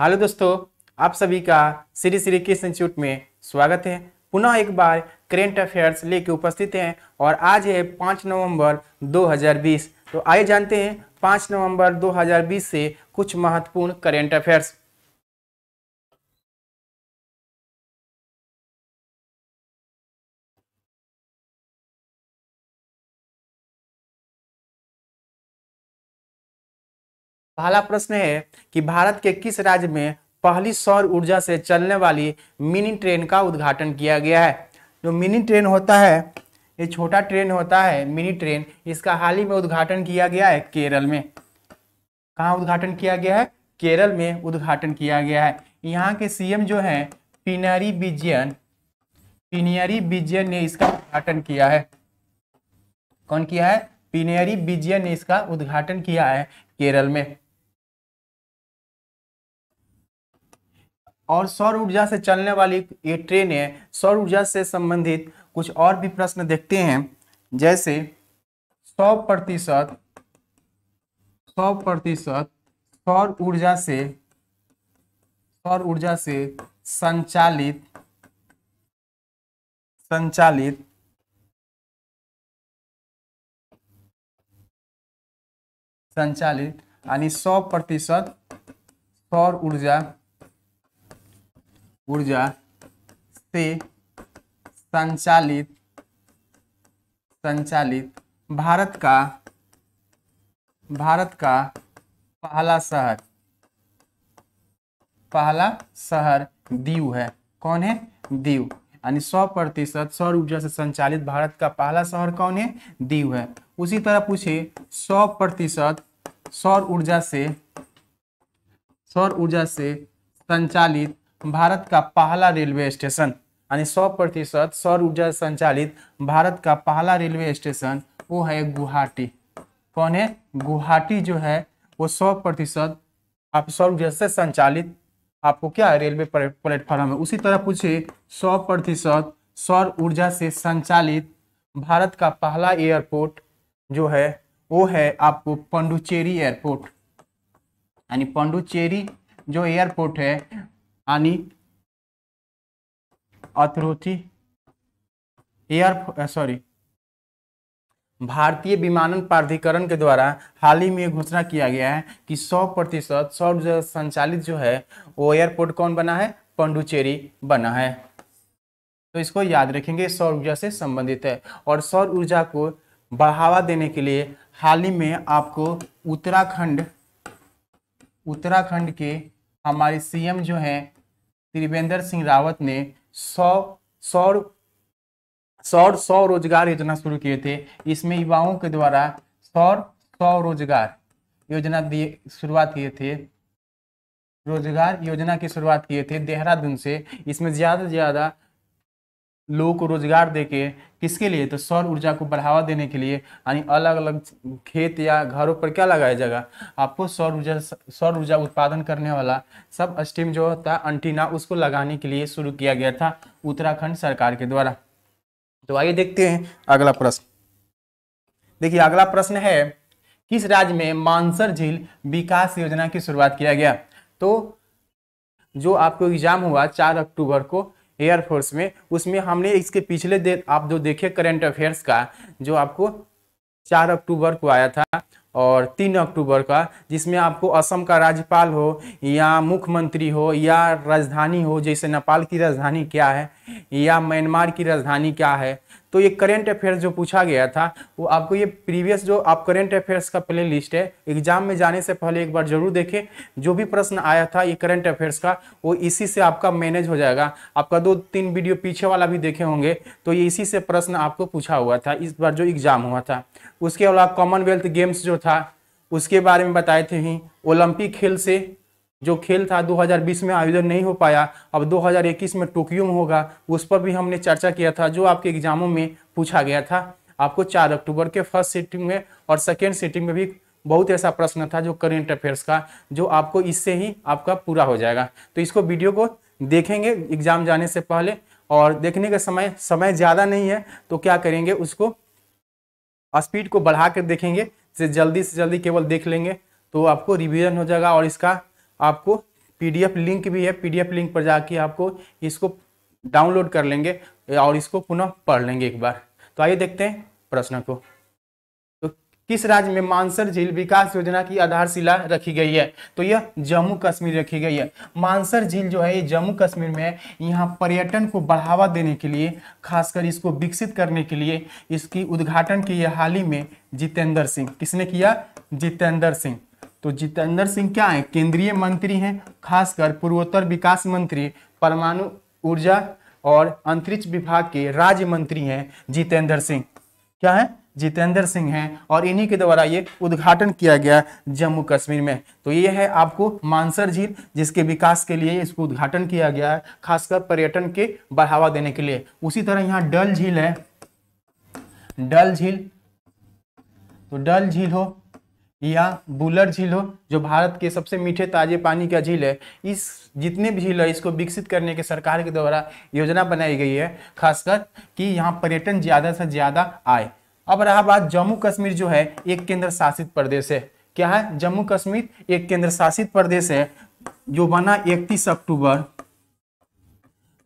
Hello दोस्तों, आप सभी का श्री श्री कृष्ण इंस्टीट्यूट में स्वागत है। पुनः एक बार करेंट अफेयर्स लेके उपस्थित हैं और आज है पाँच नवंबर 2020 तो आइए जानते हैं, पाँच नवंबर 2020 से कुछ महत्वपूर्ण करेंट अफेयर्स। पहला प्रश्न है कि भारत के किस राज्य में पहली सौर ऊर्जा से चलने वाली मिनी ट्रेन का उद्घाटन किया गया है? जो मिनी ट्रेन होता है, ये छोटा ट्रेन होता है, मिनी ट्रेन, इसका हाल ही में उद्घाटन किया गया है केरल में। कहाँ उद्घाटन किया गया है? केरल में उद्घाटन किया गया है। यहाँ के सीएम जो है, पिनरी विजयन पिनियरी विजयन ने इसका उद्घाटन किया है। कौन किया है? पिनियरी विजयन ने इसका उद्घाटन किया है केरल में। और सौर ऊर्जा से चलने वाली ये ट्रेन है, सौर ऊर्जा से संबंधित कुछ और भी प्रश्न देखते हैं। जैसे, सौ प्रतिशत सौ प्रतिशत सौर ऊर्जा से, सौर ऊर्जा से संचालित संचालित संचालित, यानी सौ प्रतिशत सौर ऊर्जा ऊर्जा से संचालित संचालित भारत का भारत का पहला शहर पहला शहर दीव है। कौन है? दीव। यानी सौ प्रतिशत सौर ऊर्जा से संचालित भारत का पहला शहर कौन है? दीव है। उसी तरह पूछे सौ प्रतिशत सौर ऊर्जा से, सौर ऊर्जा से संचालित भारत का पहला रेलवे स्टेशन यानी सौ प्रतिशत सौर ऊर्जा संचालित भारत का पहला रेलवे स्टेशन वो है गुवाहाटी। कौन है? गुवाहाटी जो है, वो सौ प्रतिशत आप सौर ऊर्जा से संचालित आपको क्या रेलवे प्लेटफॉर्म है। उसी तरह पूछे सौ प्रतिशत सौर ऊर्जा से संचालित भारत का पहला एयरपोर्ट जो है, वो है आपको पंडुचेरी एयरपोर्ट। यानी पंडुचेरी जो एयरपोर्ट है अथॉरिटी एयर सॉरी भारतीय विमानन प्राधिकरण के द्वारा हाल ही में घोषणा किया गया है कि 100 प्रतिशत सौर संचालित जो है, वो एयरपोर्ट कौन बना है? पंडुचेरी बना है। तो इसको याद रखेंगे, सौर ऊर्जा से संबंधित है। और सौर ऊर्जा को बढ़ावा देने के लिए हाल ही में आपको उत्तराखंड उत्तराखंड के हमारे सीएम जो हैं, त्रिवेंद्र सिंह रावत ने सौ सौ सौर सौ रोज़गार योजना शुरू किए थे। इसमें युवाओं के द्वारा सौर सौ रोज़गार योजना दिए, शुरुआत किए थे। रोज़गार योजना की शुरुआत किए थे देहरादून से। इसमें ज़्यादा से ज़्यादा लोगों को रोज़गार देके किसके लिए? तो सौर ऊर्जा को बढ़ावा देने के लिए, यानी अलग अलग खेत या घरों पर क्या लगाया जाएगा? आपको सौर ऊर्जा सौर ऊर्जा उत्पादन करने वाला सब स्टीम जो होता है अंटीना उसको लगाने के लिए शुरू किया गया था उत्तराखंड सरकार के द्वारा। तो आइए देखते हैं अगला प्रश्न। देखिए, अगला प्रश्न है, किस राज्य में मानसर झील विकास योजना की शुरुआत किया गया? तो जो आपको एग्ज़ाम हुआ चार अक्टूबर को एयरफोर्स में, उसमें हमने इसके पिछले दे, आप जो देखे करेंट अफेयर्स का, जो आपको चार अक्टूबर को आया था और तीन अक्टूबर का, जिसमें आपको असम का राज्यपाल हो, या मुख्यमंत्री हो, या राजधानी हो, जैसे नेपाल की राजधानी क्या है, या म्यांमार की राजधानी क्या है तो ये करेंट अफेयर्स जो पूछा गया था, वो आपको ये प्रीवियस जो आप करेंट अफेयर्स का प्ले लिस्ट है एग्ज़ाम में जाने से पहले एक बार ज़रूर देखें। जो भी प्रश्न आया था ये करेंट अफेयर्स का, वो इसी से आपका मैनेज हो जाएगा। आपका दो तीन वीडियो पीछे वाला भी देखे होंगे तो ये इसी से प्रश्न आपको पूछा हुआ था, इस बार जो एग्ज़ाम हुआ था। उसके अलावा कॉमनवेल्थ गेम्स जो था, उसके बारे में बताए थे ही ओलंपिक खेल से जो खेल था 2020 में आयोजन नहीं हो पाया, अब 2021 में टोक्यो में होगा, उस पर भी हमने चर्चा किया था, जो आपके एग्जामों में पूछा गया था। आपको चार अक्टूबर के फ़र्स्ट सीटिंग में और सेकेंड सीटिंग में भी बहुत ऐसा प्रश्न था जो करेंट अफेयर्स का, जो आपको इससे ही आपका पूरा हो जाएगा। तो इसको वीडियो को देखेंगे एग्ज़ाम जाने से पहले और देखने का समय समय ज़्यादा नहीं है तो क्या करेंगे उसको स्पीड को बढ़ा कर देखेंगे जल्दी से जल्दी केवल देख लेंगे तो आपको रिवीजन हो जाएगा और इसका आपको पीडीएफ लिंक भी है, पीडीएफ लिंक पर जाके आपको इसको डाउनलोड कर लेंगे और इसको पुनः पढ़ लेंगे एक बार। तो आइए देखते हैं प्रश्न को। तो किस राज्य में मानसर झील विकास योजना की आधारशिला रखी गई है? तो यह जम्मू कश्मीर रखी गई है। मानसर झील जो है, ये जम्मू कश्मीर में है यहाँ पर्यटन को बढ़ावा देने के लिए, खासकर इसको विकसित करने के लिए, इसकी उद्घाटन किया हाल ही में जितेंद्र सिंह। किसने किया? जितेंद्र सिंह। तो जितेंद्र सिंह क्या है? केंद्रीय मंत्री हैं, खासकर पूर्वोत्तर विकास मंत्री, परमाणु ऊर्जा और अंतरिक्ष विभाग के राज्य मंत्री हैं जितेंद्र सिंह। क्या है? जितेंद्र सिंह हैं और इन्हीं के द्वारा ये उद्घाटन किया गया जम्मू कश्मीर में। तो ये है आपको मानसर झील, जिसके विकास के लिए इसको उद्घाटन किया गया है, खासकर पर्यटन के बढ़ावा देने के लिए। उसी तरह यहाँ डल झील है। डल झील। तो डल झील हो या बुलर झील हो, जो भारत के सबसे मीठे ताजे पानी का झील है, इस जितने भी झील है, इसको विकसित करने के सरकार के द्वारा योजना बनाई गई है, खासकर कि यहाँ पर्यटन ज़्यादा से ज़्यादा आए। अब रहा बात जम्मू कश्मीर जो है, एक केंद्र शासित प्रदेश है। क्या है? जम्मू कश्मीर एक केंद्र शासित प्रदेश है, जो बना इकतीस अक्टूबर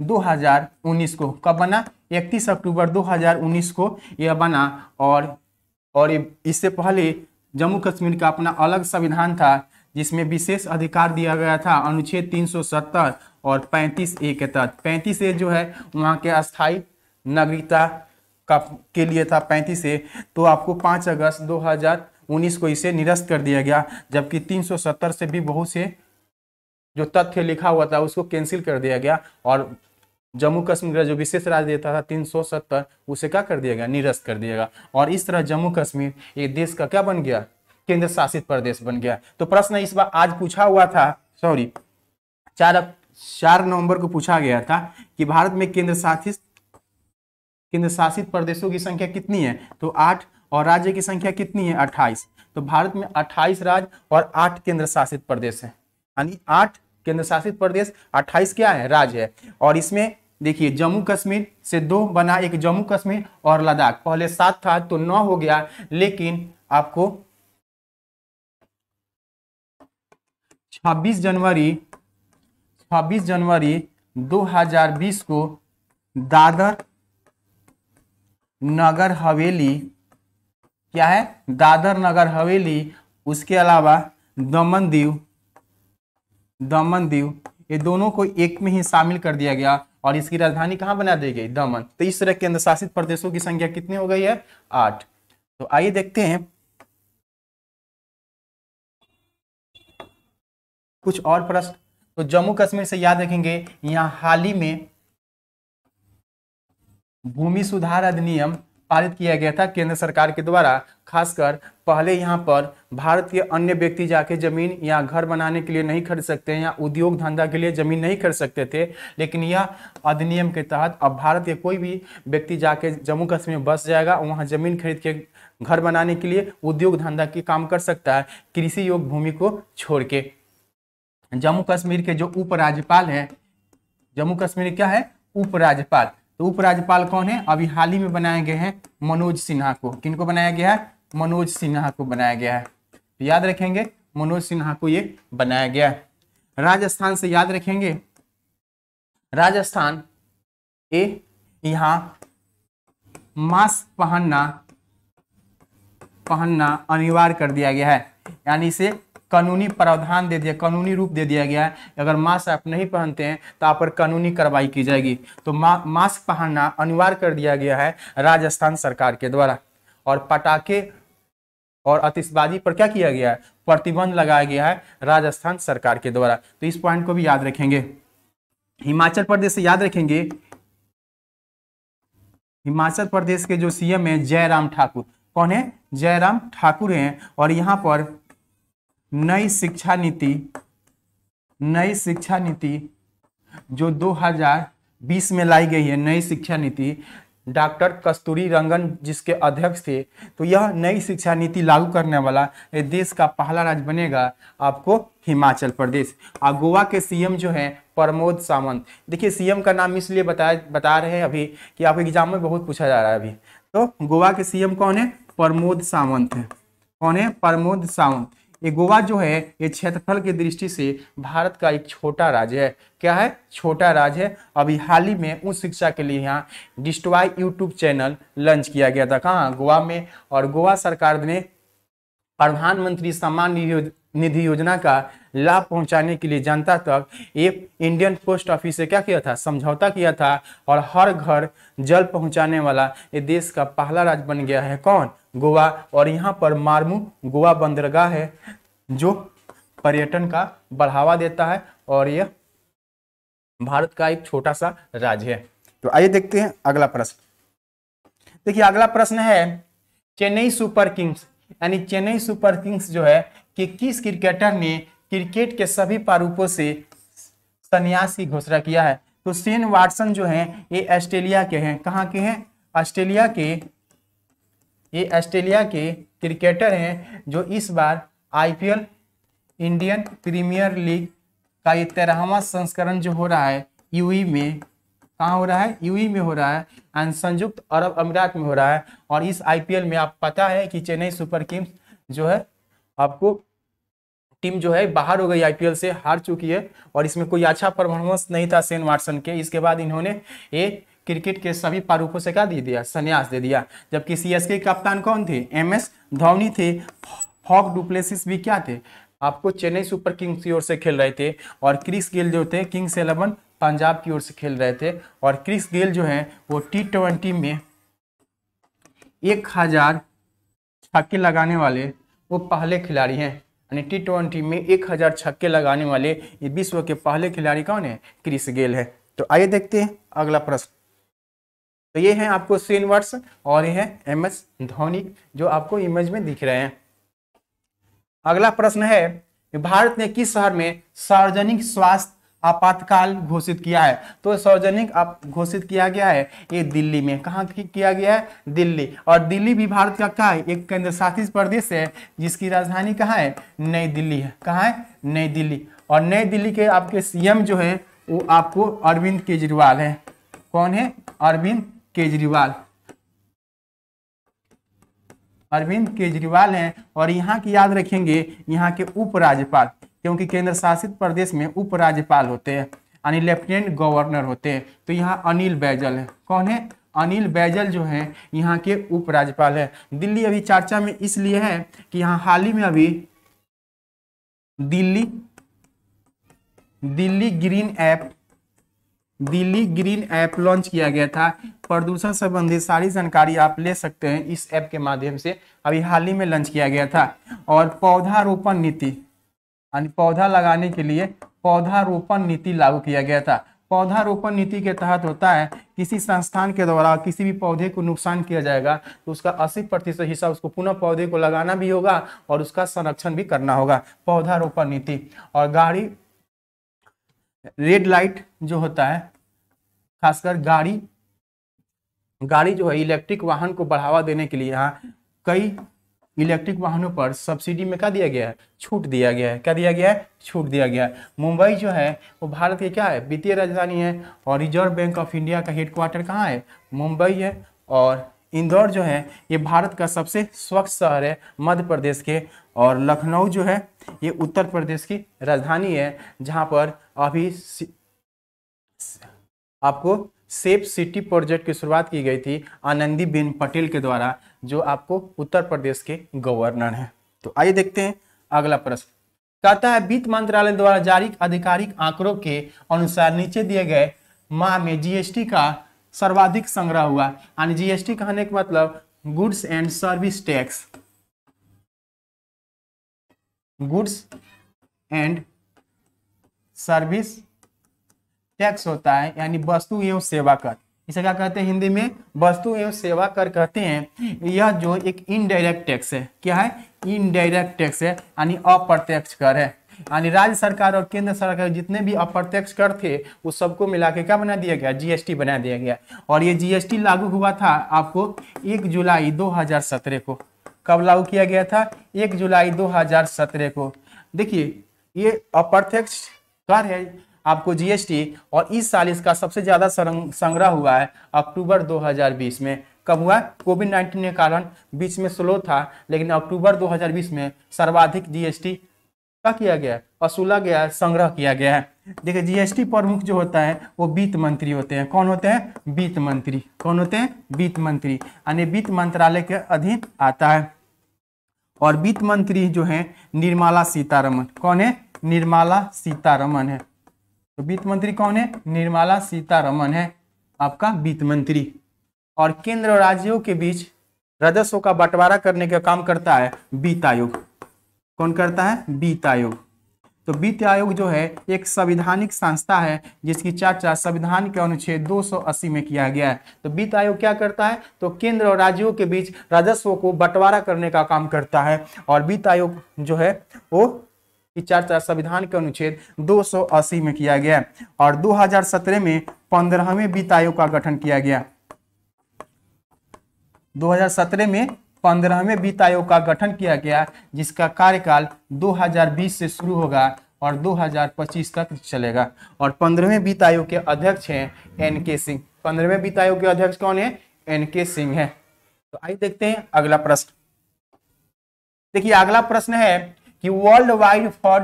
2019 को। कब बना? 31 अक्टूबर 2019 को यह बना और और इससे पहले जम्मू कश्मीर का अपना अलग संविधान था, जिसमें विशेष अधिकार दिया गया था, अनुच्छेद 370 और 35 ए के तहत। 35 ए जो है, वहाँ के अस्थाई नागरिकता का के लिए था 35 ए। तो आपको 5 अगस्त 2019 को इसे निरस्त कर दिया गया, जबकि 370 से भी बहुत से जो तथ्य लिखा हुआ था, उसको कैंसिल कर दिया गया और जम्मू कश्मीर का जो विशेष राज्य देता था 370 उसे क्या कर दिया गया? निरस्त कर दिया गया। और इस तरह जम्मू कश्मीर, ये देश का क्या बन गया? केंद्र शासित प्रदेश बन गया। तो प्रश्न इस बार आज पूछा हुआ था सॉरी चार चार नवंबर को पूछा गया था कि भारत में केंद्र शासित केंद्र शासित प्रदेशों की संख्या कितनी है? तो आठ, और राज्य की संख्या कितनी है? अट्ठाईस। तो भारत में अट्ठाईस राज्य और आठ केंद्र शासित प्रदेश है। यानी आठ केंद्र शासित प्रदेश, अट्ठाईस क्या है? राज्य है। और इसमें देखिए, जम्मू कश्मीर से दो बना एक जम्मू कश्मीर और लद्दाख। पहले सात था तो नौ हो गया, लेकिन आपको 26 जनवरी 26 जनवरी 2020 को दादर नगर हवेली, क्या है? दादर नगर हवेली, उसके अलावा दमन दीव दमन दीव, ये दोनों को एक में ही शामिल कर दिया गया। और इसकी राजधानी कहाँ बना दी गई? दमन। तो इस तरह केंद्र शासित प्रदेशों की संख्या कितनी हो गई है? आठ। तो आइए देखते हैं। कुछ और प्रश्न। तो जम्मू कश्मीर से याद रखेंगे। यहाँ हाल ही में भूमि सुधार अधिनियम पारित किया गया था केंद्र सरकार के द्वारा, खासकर पहले यहाँ पर भारत के अन्य व्यक्ति जाके ज़मीन या घर बनाने के लिए नहीं खरीद सकते हैं या उद्योग धंधा के लिए ज़मीन नहीं खरीद सकते थे, लेकिन यह अधिनियम के तहत अब भारत के कोई भी व्यक्ति जाके जम्मू कश्मीर में बस जाएगा, वहाँ ज़मीन खरीद के घर बनाने के लिए उद्योग धंधा के काम कर सकता है, कृषि योग भूमि को छोड़ के। जम्मू कश्मीर के जो उपराज्यपाल हैं, जम्मू कश्मीर क्या है? उपराज्यपाल तो उपराज्यपाल कौन है? अभी हाल ही में बनाए गए हैं मनोज सिन्हा को। किनको बनाया गया है? मनोज सिन्हा को बनाया गया है। तो याद रखेंगे, मनोज सिन्हा को ये बनाया गया है। राजस्थान से याद रखेंगे। राजस्थान ए, यहाँ मास्क पहनना पहनना अनिवार्य कर दिया गया है। यानी इसे कानूनी प्रावधान दे दिया कानूनी रूप दे दिया गया है। अगर मास्क आप नहीं पहनते हैं तो आप पर कानूनी कार्रवाई की जाएगी। तो मा, मास्क पहनना अनिवार्य कर दिया गया है राजस्थान सरकार के द्वारा। और पटाखे और आतिशबाजी पर क्या किया गया है? प्रतिबंध लगाया गया है राजस्थान सरकार के द्वारा। तो इस पॉइंट को भी याद रखेंगे। हिमाचल प्रदेश से याद रखेंगे। हिमाचल प्रदेश के जो सीएम है जयराम ठाकुर। कौन है? जयराम ठाकुर हैं। और यहाँ पर नई शिक्षा नीति, नई शिक्षा नीति जो 2020 में लाई गई है, नई शिक्षा नीति। डॉक्टर कस्तूरी रंगन जिसके अध्यक्ष थे तो यह नई शिक्षा नीति लागू करने वाला देश का पहला राज्य बनेगा आपको हिमाचल प्रदेश। और गोवा के सीएम जो हैं, प्रमोद सावंत। देखिए, सीएम का नाम इसलिए बताया, बता रहे हैं अभी कि आपके एग्ज़ाम में बहुत पूछा जा रहा है अभी। तो गोवा के सीएम कौन है? प्रमोद सावंत है। कौन है? प्रमोद सावंत। ये गोवा जो है, ये क्षेत्रफल की दृष्टि से भारत का एक छोटा राज्य है। क्या है? छोटा राज्य है। अभी हाल ही में उच्च शिक्षा के लिए यहाँ डिस्टवाई यूट्यूब चैनल लॉन्च किया गया था। कहाँ? गोवा में। और गोवा सरकार ने प्रधानमंत्री सम्मान निधि योजना का लाभ पहुँचाने के लिए जनता तक एक इंडियन पोस्ट ऑफ़िस से क्या किया था? समझौता किया था। और हर घर जल पहुँचाने वाला ये देश का पहला राज्य बन गया है। कौन? गोवा, और यहाँ पर मारमू गोवा बंदरगाह है, जो पर्यटन का बढ़ावा देता है, और यह भारत का एक छोटा सा राज्य है। तो आइए देखते हैं अगला प्रश्न। देखिए, अगला प्रश्न है, चेन्नई सुपर किंग्स, यानी चेन्नई सुपर किंग्स जो है, कि किस क्रिकेटर ने क्रिकेट के सभी प्रारूपों से संन्यास की घोषणा किया है? तो सेन वाटसन जो है, ये ऑस्ट्रेलिया के हैं। कहाँ के हैं? ऑस्ट्रेलिया के ये ऑस्ट्रेलिया के क्रिकेटर हैं जो इस बार आईपीएल, इंडियन प्रीमियर लीग का ये तेरहवा संस्करण जो हो रहा है, यूई में। कहाँ हो रहा है? यूई में हो रहा है एंड संयुक्त अरब अमीरात में हो रहा है। और इस आईपीएल में आप पता है कि चेन्नई सुपर किंग्स जो है, आपको टीम जो है बाहर हो गई आईपीएल से, हार चुकी है। और इसमें कोई अच्छा परफॉर्मेंस नहीं था सेन वाटसन के। इसके बाद इन्होंने ये क्रिकेट के सभी प्रारूपों से क्या दे दिया? संन्यास दे दिया। जबकि सीएसके कप्तान कौन थे? एम एस धोनी थे। फॉक डुप्लेसिस भी क्या थे? आपको चेन्नई सुपर किंग्स की ओर से खेल रहे थे और क्रिस गेल जो थे, किंग्स इलेवन पंजाब की ओर से खेल रहे थे। और क्रिस गेल जो है, वो टी ट्वेंटी में एक हज़ार छक्के लगाने वाले, वो पहले खिलाड़ी हैं। यानी टी ट्वेंटी में एक हज़ार छक्के लगाने वाले विश्व के पहले खिलाड़ी कौन है? क्रिस गेल है। तो आइए देखते हैं अगला प्रश्न। तो ये है आपको सीन वर्ड्स और ये है एम एस धोनी जो आपको इमेज में दिख रहे हैं। अगला प्रश्न है, भारत ने किस शहर में सार्वजनिक स्वास्थ्य आपातकाल घोषित किया है? तो सार्वजनिक आप घोषित किया गया है, ये दिल्ली में। कहा किया गया है? दिल्ली। और दिल्ली भी भारत का क्या है? एक केंद्र शासित प्रदेश है, जिसकी राजधानी कहाँ है? नई दिल्ली है। कहाँ है? नई दिल्ली। और नई दिल्ली के आपके सीएम जो है, वो आपको अरविंद केजरीवाल है। कौन है? अरविंद केजरीवाल। अरविंद केजरीवाल हैं और यहाँ की याद रखेंगे, यहाँ के उपराज्यपाल, क्योंकि केंद्र शासित प्रदेश में उपराज्यपाल होते हैं, यानी लेफ्टिनेंट गवर्नर होते हैं। तो यहाँ अनिल बैजल है। कौन है? अनिल बैजल जो है, यहाँ के उपराज्यपाल है। दिल्ली अभी चर्चा में इसलिए है कि यहाँ हाल ही में अभी Delhi Delhi Green App Delhi Green App launch किया गया था। प्रदूषण संबंधी सारी जानकारी आप ले सकते हैं इस ऐप के माध्यम से। अभी हाल ही में लॉन्च किया गया था। और पौधारोपण नीति, यानी पौधा लगाने के लिए पौधारोपण नीति लागू किया गया था। पौधारोपण नीति के तहत होता है, किसी संस्थान के द्वारा किसी भी पौधे को नुकसान किया जाएगा तो उसका 80 प्रतिशत हिस्सा उसको पुनः पौधे को लगाना भी होगा और उसका संरक्षण भी करना होगा। पौधारोपण नीति, और गाड़ी रेड लाइट जो होता है, खासकर गाड़ी गाड़ी जो है इलेक्ट्रिक वाहन को बढ़ावा देने के लिए यहाँ कई इलेक्ट्रिक वाहनों पर सब्सिडी में क्या दिया गया है? छूट दिया गया है। क्या दिया गया है? छूट दिया गया है। मुंबई जो है, वो भारत की क्या है? वित्तीय राजधानी है और रिज़र्व बैंक ऑफ़ इंडिया का हेडक्वार्टर कहाँ है? मुंबई है और इंदौर जो है, ये भारत का सबसे स्वच्छ शहर है मध्य प्रदेश के और लखनऊ जो है, ये उत्तर प्रदेश की राजधानी है, जहाँ पर अभी आपको सेफ़ सिटी प्रोजेक्ट की शुरुआत की गई थी आनंदी बेन पटेल के द्वारा, जो आपको उत्तर प्रदेश के गवर्नर हैं। तो आइए देखते हैं अगला प्रश्न। कहता है, वित्त मंत्रालय द्वारा जारी आधिकारिक आंकड़ों के अनुसार नीचे दिए गए माह में जीएसटी का सर्वाधिक संग्रह हुआ। यानी जीएसटी कहने का मतलब goods and service tax. Goods and service tax होता है, यानी वस्तु एवं सेवा कर। इसे क्या कहते हैं हिंदी में? वस्तु एवं सेवा कर कहते हैं, यह जो एक इनडायरेक्ट टैक्स है। क्या है? इनडायरेक्ट टैक्स है, यानी अप्रत्यक्ष कर है। यानी राज्य सरकार और केंद्र सरकार जितने भी अप्रत्यक्ष कर थे, वो सबको मिला के क्या बना दिया गया? जीएसटी बना दिया गया। और ये जीएसटी लागू हुआ था आपको एक जुलाई 2017 को। कब लागू किया गया था? एक जुलाई 2017 को। देखिए, ये अप्रत्यक्ष कर है आपको जीएसटी और इस साल इसका सबसे ज़्यादा संग्रह हुआ है अक्टूबर 2020 में। कब हुआ? कोविड 19 के कारण बीच में स्लो था, लेकिन अक्टूबर 2020 में सर्वाधिक जीएसटी क्या किया गया वसूला गया संग्रह किया गया है। देखिए जीएसटी प्रमुख जो होता है, वो वित्त मंत्री होते हैं। कौन होते हैं? वित्त मंत्री। कौन होते हैं? वित्त मंत्री। यानी वित्त मंत्रालय के अधीन आता है। और वित्त मंत्री जो है, निर्मला सीतारमन कौन है? निर्मला सीतारमन है। तो वित्त मंत्री कौन है? निर्मला सीतारमन है, आपका वित्त मंत्री। और केंद्र और राज्यों के बीच राजस्व का बंटवारा करने का काम करता है वित्त आयोग। कौन करता है? वित्त आयोग। तो वित्त आयोग जो है, एक संविधानिक संस्था है, जिसकी चर्चा संविधान के अनुच्छेद 280 में किया गया है। तो वित्त आयोग क्या करता है? तो केंद्र और राज्यों के बीच राजस्व को बंटवारा करने का काम करता है। और वित्त आयोग जो है, वो की चर्चा संविधान के अनुच्छेद 280 में किया गया और 2017 में पंद्रहवें वित्त आयोग का गठन किया गया। 2017 में पंद्रहवें वित्त आयोग का गठन किया गया, जिसका कार्यकाल 2020 से शुरू होगा और 2025 तक चलेगा। और पंद्रहवें वित्त आयोग के अध्यक्ष हैं एन के सिंह। पंद्रहवें वित्त आयोग के अध्यक्ष कौन है? एन के सिंह है। तो आइए देखते हैं अगला प्रश्न। देखिए, अगला प्रश्न है कि World Wide for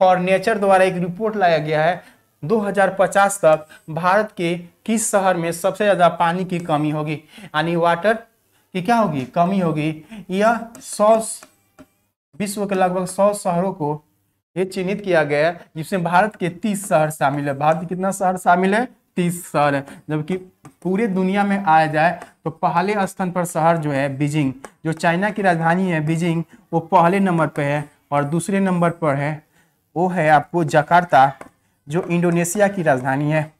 for Nature द्वारा एक रिपोर्ट लाया गया है 2050 तक भारत के किस शहर में सबसे ज़्यादा पानी की कमी होगी? यानी वाटर की क्या होगी? कमी होगी। यह सौ विश्व के लगभग सौ शहरों को ये चिन्हित किया गया है, जिसमें भारत के तीस शहर शामिल है। भारत के कितना शहर शामिल है? तीस शहर है। जबकि पूरे दुनिया में आया जाए तो पहले स्थान पर शहर जो है बीजिंग, जो चाइना की राजधानी है बीजिंग, वो पहले नंबर पर है। और दूसरे नंबर पर है, वो है आपको जकार्ता, जो इंडोनेशिया की राजधानी है।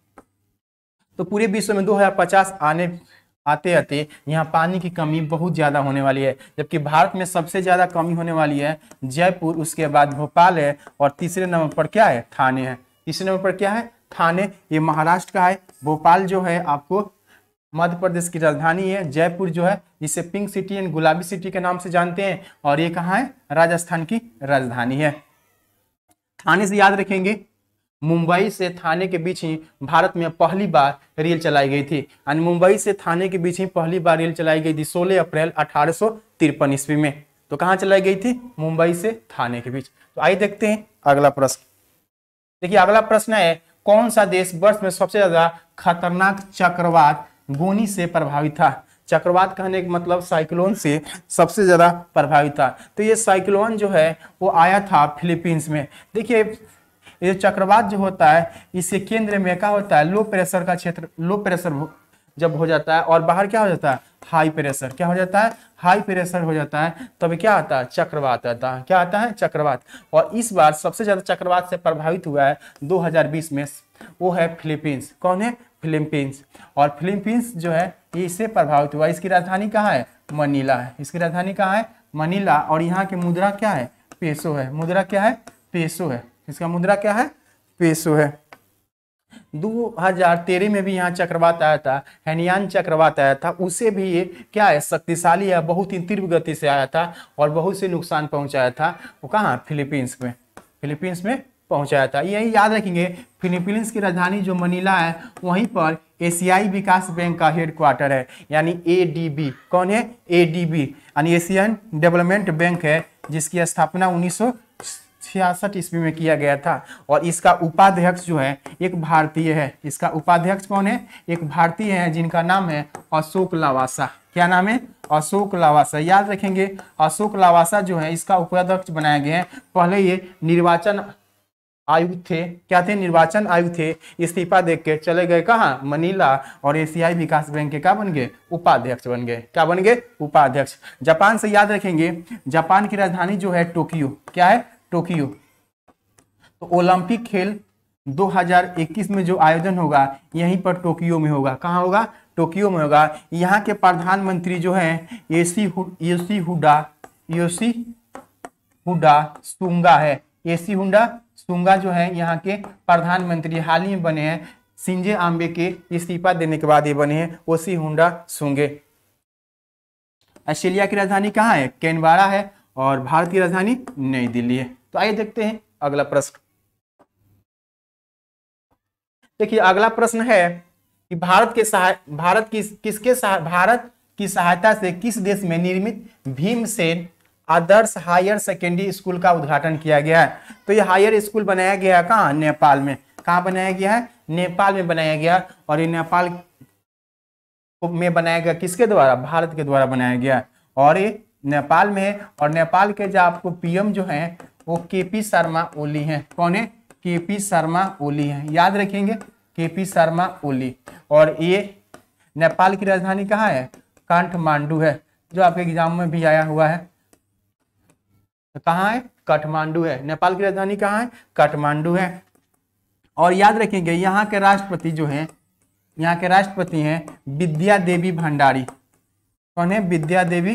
तो पूरे विश्व में 2050 आने, आते आते यहाँ पानी की कमी बहुत ज़्यादा होने वाली है, जबकि भारत में सबसे ज़्यादा कमी होने वाली है जयपुर, उसके बाद भोपाल है और तीसरे नंबर पर क्या है? थाने है। तीसरे नंबर पर क्या है? थाने, ये महाराष्ट्र का है। भोपाल जो है आपको मध्य प्रदेश की राजधानी है, जयपुर जो है, जिसे पिंक सिटी एंड गुलाबी सिटी के नाम से जानते हैं, और ये कहाँ है? राजस्थान की राजधानी है। थाने से याद रखेंगे, मुंबई से थाने के बीच ही भारत में पहली बार रेल चलाई गई थी। यानी मुंबई से थाने के बीच ही पहली बार रेल चलाई गई थी 16 अप्रैल अठारह सौ तिरपन ईस्वी में। तो कहाँ चलाई गई थी? मुंबई से थाने के बीच। तो आइए देखते हैं अगला प्रश्न। देखिए, अगला प्रश्न है, कौन सा देश वर्ष में सबसे ज़्यादा खतरनाक चक्रवात गोनी से प्रभावित था। चक्रवात कहने का मतलब साइक्लोन से सबसे ज़्यादा प्रभावित था। तो ये साइक्लोन जो है, वो आया था फिलीपींस में। देखिए, ये चक्रवात जो होता है इसके केंद्र में क्या होता है? लो प्रेशर का क्षेत्र, लो प्रेशर जब हो जाता है और बाहर क्या हो जाता है? High pressure. क्या हो जाता है? हाई प्रेशर हो जाता है। तब क्या आता है? चक्रवात आता है। क्या आता है? चक्रवात। और इस बार सबसे ज़्यादा चक्रवात से प्रभावित हुआ है 2020 में, वो है फिलीपींस। कौन है? फिलीपींस। और फिलीपींस जो है, ये इससे प्रभावित हुआ। इसकी राजधानी कहाँ है? मनीला है। इसकी राजधानी कहाँ है? मनीला। और यहाँ की मुद्रा क्या है? पेसो है। मुद्रा क्या है? पेसो है। इसका मुद्रा क्या है? पेसो है। 2013 में भी यहाँ चक्रवात आया था, हैनियान चक्रवात आया था, उसे भी ये क्या है? शक्तिशाली है बहुत ही तीव्र गति से आया था और बहुत से नुकसान पहुँचाया था। वो कहाँ? फिलीपींस में। फिलीपींस में पहुँचाया था। यही याद रखेंगे फिलीपींस की राजधानी जो मनीला है, वहीं पर एशियाई विकास बैंक का हेडक्वार्टर है, यानी एडीबी कौन है? एडीबी यानी एशियन डेवलपमेंट बैंक है, जिसकी स्थापना उन्नीस छियासठ ईस्वी में किया गया था। और इसका उपाध्यक्ष जो है, एक भारतीय है। इसका उपाध्यक्ष कौन है? एक भारतीय है, जिनका नाम है अशोक लावासा। क्या नाम है? अशोक लावासा। याद रखेंगे, अशोक लावासा जो है, इसका उपाध्यक्ष बनाया गया है। पहले ये निर्वाचन आयुक्त थे क्या थे? निर्वाचन आयुक्त थे इस्तीफा देख के चले गए कहा? मनीला। और एशियाई विकास बैंक के क्या बन गए? उपाध्यक्ष बन गए। क्या बन गए? उपाध्यक्ष। जापान से याद रखेंगे, जापान की राजधानी जो है टोक्यो। क्या है? टोक्यो। तो ओलंपिक खेल 2021 में जो आयोजन होगा, यहीं पर टोक्यो में होगा। कहाँ होगा? टोक्यो में होगा। यहाँ के प्रधानमंत्री जो हैं, एसी Yoshihide Yoshihide Sunga है। एसी हुडा सुंगा जो है, यहाँ के प्रधानमंत्री हाल ही में बने हैं, सिंजे आम्बे के इस्तीफा देने के बाद ये बने हैं ओसी हुडा सुंगे। ऑस्ट्रेलिया की राजधानी कहाँ है? कैनबारा है और भारत की राजधानी नई दिल्ली है। तो आइए देखते हैं अगला प्रश्न। देखिए, अगला प्रश्न है कि भारत के सहाय, भारत किस, किसके भारत की सहायता से किस देश में निर्मित Bhimsen Adarsh higher secondary school का उद्घाटन किया गया है। तो ये हायर स्कूल बनाया गया कहाँ? नेपाल में। कहाँ बनाया गया है? नेपाल में बनाया गया और ये नेपाल में बनाया गया किसके द्वारा? भारत के द्वारा बनाया गया और ये नेपाल में है और नेपाल के जो आपको पीएम जो है, वो के पी शर्मा ओली हैं। कौन है? के पी शर्मा ओली हैं। याद रखेंगे के पी शर्मा ओली। और ये नेपाल की राजधानी कहाँ है? काठमांडू है, जो आपके एग्ज़ाम में भी आया हुआ है। कहाँ है? काठमांडू है। नेपाल की राजधानी कहाँ है? काठमांडू है। और याद रखेंगे, यहाँ के राष्ट्रपति जो हैं, यहाँ के राष्ट्रपति हैं विद्या देवी भंडारी। कौन है? विद्या देवी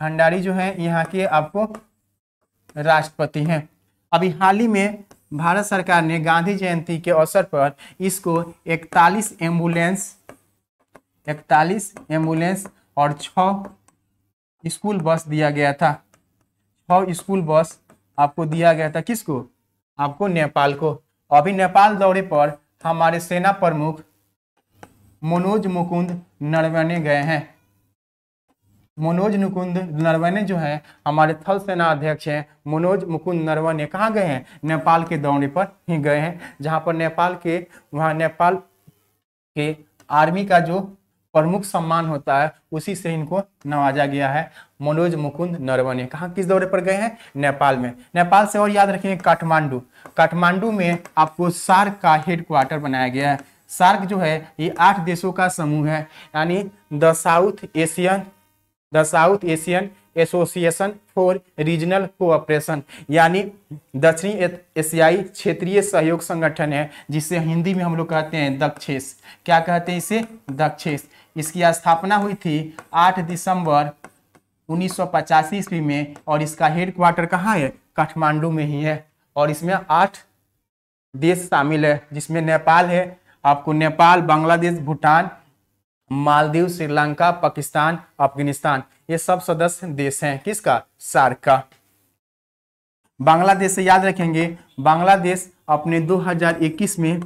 भंडारी जो है, यहाँ के आपको राष्ट्रपति हैं। अभी हाल ही में भारत सरकार ने गांधी जयंती के अवसर पर इसको 41 एंबुलेंस 41 एंबुलेंस और छ स्कूल बस दिया गया था। छ स्कूल बस आपको दिया गया था किसको? आपको नेपाल को। अभी नेपाल दौरे पर हमारे सेना प्रमुख मनोज मुकुंद नरवणे गए हैं। मनोज मुकुंद नरवणे जो है, हमारे थल सेना अध्यक्ष हैं मनोज मुकुंद नरवणे। कहाँ गए हैं? नेपाल के दौरे पर ही गए हैं, जहाँ पर नेपाल के, वहाँ नेपाल के आर्मी का जो प्रमुख सम्मान होता है, उसी से इनको नवाजा गया है। मनोज मुकुंद नरवणे। कहाँ किस दौरे पर गए हैं? नेपाल में। नेपाल से और याद रखेंगे काठमांडू। काठमांडू में आपको सार्क का हेडक्वार्टर बनाया गया है। सार्क जो है, ये आठ देशों का समूह है। यानी the South Asian, the South Asian Association for Regional Cooperation. यानी दक्षिणी एशियाई क्षेत्रीय सहयोग संगठन है, जिसे हिंदी में हम लोग कहते हैं दक्षेश क्या कहते हैं इसे? दक्षेश इसकी स्थापना हुई थी 8 दिसंबर 1985 ईस्वी में, और इसका हेडक्वार्टर कहाँ है? काठमांडू में ही है। और इसमें आठ देश शामिल है, जिसमें नेपाल है। आपको नेपाल, बांग्लादेश, भूटान, मालदीव, श्रीलंका, पाकिस्तान, अफ़गानिस्तान, ये सब सदस्य देश हैं। किसका? सार्क। का बांग्लादेश से याद रखेंगे, बांग्लादेश अपने 2021 में,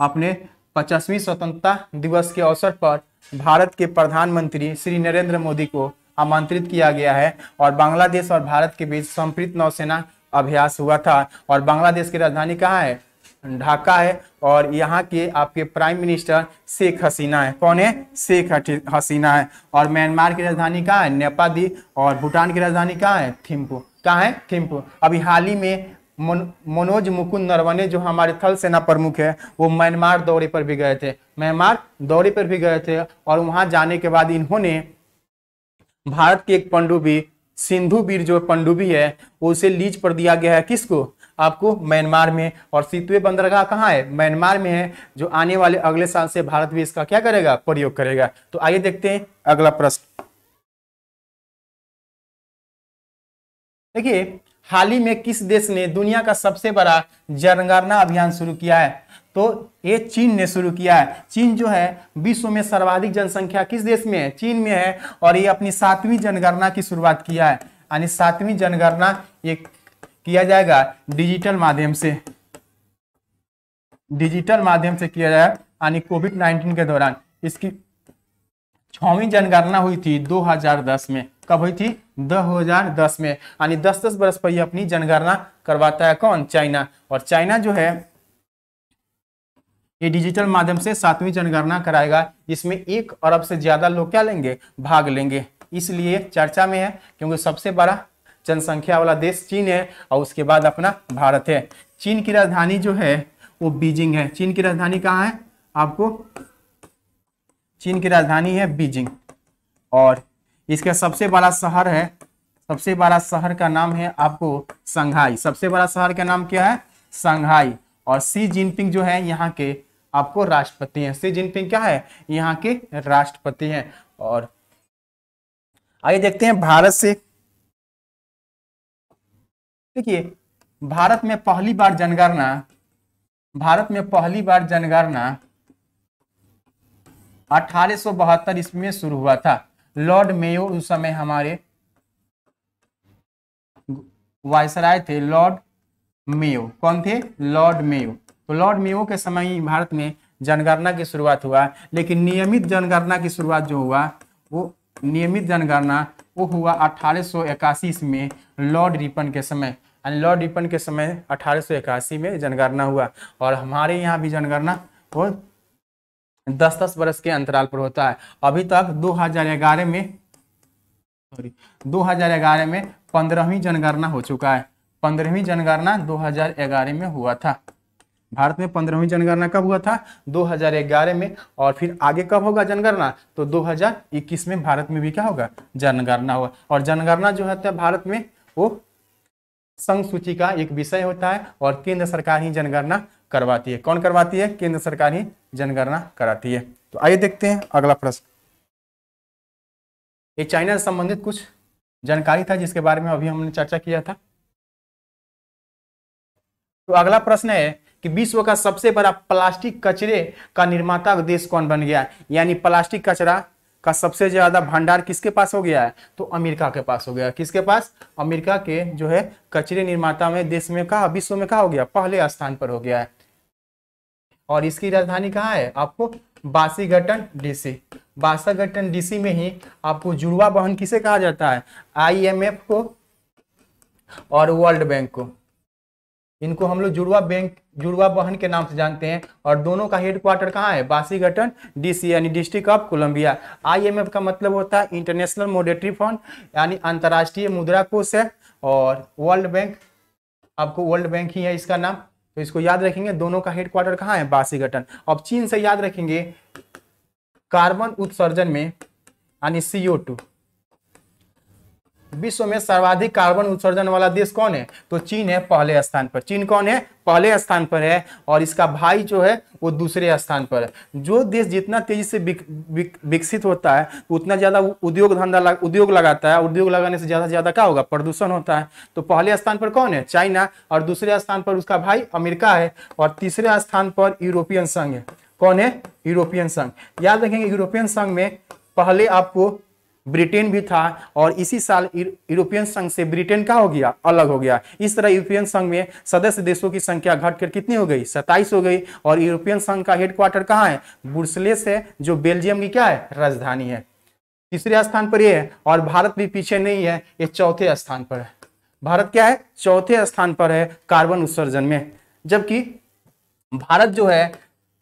अपने पचासवीं स्वतंत्रता दिवस के अवसर पर भारत के प्रधानमंत्री श्री नरेंद्र मोदी को आमंत्रित किया गया है और बांग्लादेश और भारत के बीच संप्रीत नौसेना अभ्यास हुआ था। और बांग्लादेश की राजधानी कहाँ है? ढाका है और यहाँ के आपके प्राइम मिनिस्टर शेख हसीना है। कौन है? शेख हसीना है। और म्यांमार की राजधानी कहाँ है? नेपादी और भूटान की राजधानी कहाँ है? थिम्पू। कहाँ है? थिम्पू। अभी हाल ही में मनोज मुकुंद नरवणे जो हमारे थल सेना प्रमुख है, वो म्यांमार दौरे पर भी गए थे। म्यांमार दौरे पर भी गए थे और वहाँ जाने के बाद इन्होंने भारत के एक पंडुबी सिंधु वीर जो पंडुबी है, उसे लीज पर दिया गया है। किसको? आपको म्यांमार में। और सीतुए बंदरगाह कहाँ है? म्यांमार में है, जो आने वाले अगले साल से भारत भी इसका क्या करेगा? प्रयोग करेगा। तो आइए देखते हैं अगला प्रश्न। देखिए हाल ही में किस देश ने दुनिया का सबसे बड़ा जनगणना अभियान शुरू किया है? तो ये चीन ने शुरू किया है। चीन जो है, विश्व में सर्वाधिक जनसंख्या किस देश में है? चीन में है और ये अपनी सातवीं जनगणना की शुरुआत किया है। यानी सातवीं जनगणना ये किया जाएगा डिजिटल माध्यम से। डिजिटल माध्यम से किया जाएगा, यानी कोविड 19 के दौरान। इसकी छवी जनगणना हुई थी 2010 में। कब हुई थी? 2010 में। यानी 10-10 बरस पर यह अपनी जनगणना करवाता है कौन? चाइना। और चाइना जो है, ये डिजिटल माध्यम से सातवीं जनगणना कराएगा, जिसमें एक अरब से ज़्यादा लोग क्या लेंगे? भाग लेंगे। इसलिए चर्चा में है, क्योंकि सबसे बड़ा जनसंख्या वाला देश चीन है, और उसके बाद अपना भारत है। चीन की राजधानी जो है, वो बीजिंग है। चीन की राजधानी कहाँ है? आपको, चीन की राजधानी है बीजिंग। और इसका सबसे बड़ा शहर है, सबसे बड़ा शहर का नाम है आपको संघाई सबसे बड़ा शहर का नाम क्या है? संघाई और सी जिनपिंग जो है, यहाँ के आपको राष्ट्रपति हैं। सी जिनपिंग क्या है? यहाँ के राष्ट्रपति हैं। और आइए देखते हैं भारत से। देखिए, भारत में पहली बार जनगणना, भारत में पहली बार जनगणना अठारह सौ ईस्वी में शुरू हुआ था। लॉर्ड मेयो उस समय हमारे वायसराय थे, लॉर्ड मेयो। कौन थे? Lord Mayo. तो लॉर्ड मेयो के समय ही भारत में जनगणना की शुरुआत हुआ, लेकिन नियमित जनगणना की शुरुआत जो हुआ, वो नियमित जनगणना, वो हुआ अठारह में लॉर्ड रिपन के समय। यानी लॉर्ड रिपन के समय अठारह में जनगणना हुआ, और हमारे यहाँ भी जनगणना वो दस दस वर्ष के अंतराल पर होता है। अभी तक 2011 में सॉरी 2011 में पंद्रहवीं जनगणना हो चुका है। पंद्रहवीं जनगणना 2011 में हुआ था। भारत में पंद्रहवीं जनगणना कब हुआ था? 2011 में। और फिर आगे कब होगा जनगणना? तो 2021 में भारत में भी क्या होगा? जनगणना होगा। और जनगणना जो है भारत में, वो संघ सूची का एक विषय होता है और केंद्र सरकार ही जनगणना करवाती है। कौन करवाती है? केंद्र सरकार ही जनगणना कराती है। तो आइए देखते हैं अगला प्रश्न। ये चाइना से संबंधित कुछ जानकारी था जिसके बारे में अभी हमने चर्चा किया था। तो अगला प्रश्न है कि विश्व का सबसे बड़ा प्लास्टिक कचरे का निर्माता देश कौन बन गया? यानी प्लास्टिक कचरा का सबसे ज़्यादा भंडार किसके पास हो गया है? तो अमेरिका के पास हो गया। किसके पास? अमेरिका के जो है कचरे निर्माता में देश में कहा? विश्व में कहा हो गया? पहले स्थान पर हो गया है। और इसकी राजधानी कहाँ है? आपको बासीघटन डीसी बासाघटन डीसी में ही आपको जुड़वा बहन किसे कहा जाता है? आईएमएफ को और वर्ल्ड बैंक को। इनको हम लोग जुड़वा बैंक, जुड़वा बहन के नाम से जानते हैं और दोनों का हेडक्वार्टर कहाँ है? बासीघटन डीसी यानी डिस्ट्रिक्ट ऑफ़ कोलंबिया आईएमएफ का मतलब होता है इंटरनेशनल मॉनेटरी फंड यानी अंतर्राष्ट्रीय मुद्रा कोष है और वर्ल्ड बैंक आपको वर्ल्ड बैंक ही है इसका नाम। तो इसको याद रखेंगे, दोनों का हेडक्वार्टर कहाँ है? बासीगटन अब चीन से याद रखेंगे, कार्बन उत्सर्जन में, यानी सीओ टू विश्व में सर्वाधिक कार्बन उत्सर्जन वाला देश कौन है? तो चीन है पहले स्थान पर। चीन कौन है? पहले स्थान पर है और इसका भाई जो है वो दूसरे स्थान पर है। जो देश जितना तेज़ी से विकसित होता है उतना ज़्यादा उद्योग धंधा लग, उद्योग लगाता है। उद्योग लगाने से ज़्यादा ज़्यादा क्या होगा? प्रदूषण होता है। तो पहले स्थान पर कौन है? चाइना। और दूसरे स्थान पर उसका भाई अमेरिका है। और तीसरे स्थान पर यूरोपियन संघ है। कौन है? यूरोपियन संघ। याद रखेंगे यूरोपियन संघ में पहले आपको ब्रिटेन भी था और इसी साल यूरोपियन संघ से ब्रिटेन का हो गया, अलग हो गया। इस तरह यूरोपियन संघ में सदस्य देशों की संख्या घटकर कितनी हो गई? सत्ताईस हो गई। और यूरोपियन संघ का हेडक्वार्टर कहाँ है? बुर्सलेस है, जो बेल्जियम की क्या है? राजधानी है। तीसरे स्थान पर यह है, और भारत भी पीछे नहीं है, ये चौथे स्थान पर है। भारत क्या है? चौथे स्थान पर है कार्बन उत्सर्जन में। जबकि भारत जो है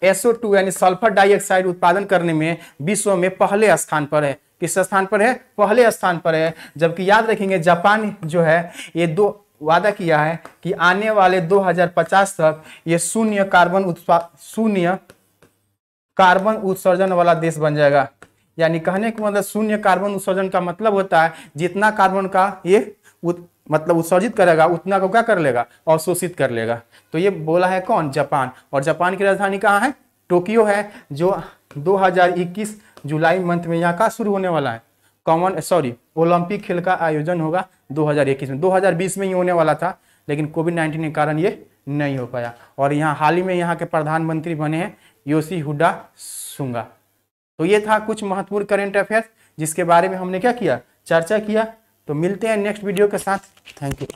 SO2 यानी सल्फ़र डाइऑक्साइड उत्पादन करने में विश्व में पहले स्थान पर है। किस स्थान पर है? पहले स्थान पर है। जबकि याद रखेंगे जापान जो है ये दो वादा किया है कि आने वाले 2050 तक ये शून्य कार्बन उत्पाद शून्य कार्बन उत्सर्जन वाला देश बन जाएगा। यानी कहने का मतलब शून्य कार्बन उत्सर्जन का मतलब होता है जितना कार्बन का ये उत, मतलब उत्सर्जित करेगा उतना को क्या कर लेगा? अवशोषित कर लेगा। तो ये बोला है कौन? जापान। और जापान की राजधानी कहाँ है? टोक्यो है जो 2021 जुलाई मंथ में यहाँ का शुरू होने वाला है? कॉमन सॉरी ओलंपिक खेल का आयोजन होगा 2021 में। 2020 में ही होने वाला था, लेकिन कोविड 19 के कारण ये नहीं हो पाया। और यहाँ हाल ही में यहाँ के प्रधानमंत्री बने हैं योशी हुडा सुंगा। तो ये था कुछ महत्वपूर्ण करेंट अफेयर्स जिसके बारे में हमने क्या किया? चर्चा किया। तो मिलते हैं नेक्स्ट वीडियो के साथ। Thank you